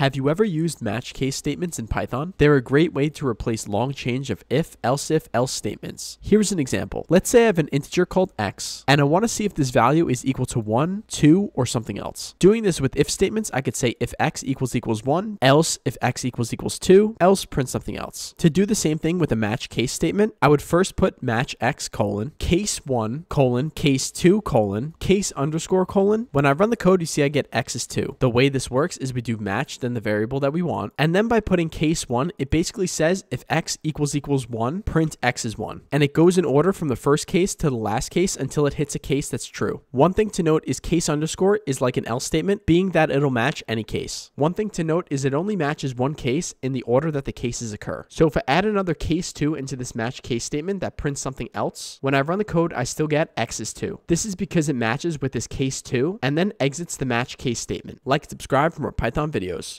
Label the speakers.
Speaker 1: Have you ever used match case statements in Python? They're a great way to replace long change of if, else if, else statements. Here's an example. Let's say I have an integer called x, and I want to see if this value is equal to 1, 2, or something else. Doing this with if statements, I could say if x equals equals 1, else if x equals equals 2, else print something else. To do the same thing with a match case statement, I would first put match x colon, case 1 colon, case 2 colon, case underscore colon. When I run the code, you see I get x is 2. The way this works is we do match, then the variable that we want. And then by putting case 1, it basically says if x equals equals 1, print x is 1. And it goes in order from the first case to the last case until it hits a case that's true. One thing to note is case underscore is like an else statement, being that it'll match any case. One thing to note is it only matches one case in the order that the cases occur. So if I add another case 2 into this match case statement that prints something else, when I run the code, I still get x is 2. This is because it matches with this case 2 and then exits the match case statement. Like subscribe for more Python videos.